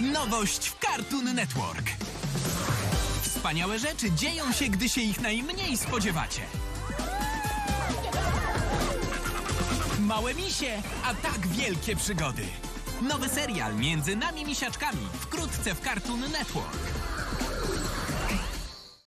Nowość w Cartoon Network. Wspaniałe rzeczy dzieją się, gdy się ich najmniej spodziewacie. Małe misie, a tak wielkie przygody. Nowy serial między nami misiaczkami wkrótce w Cartoon Network.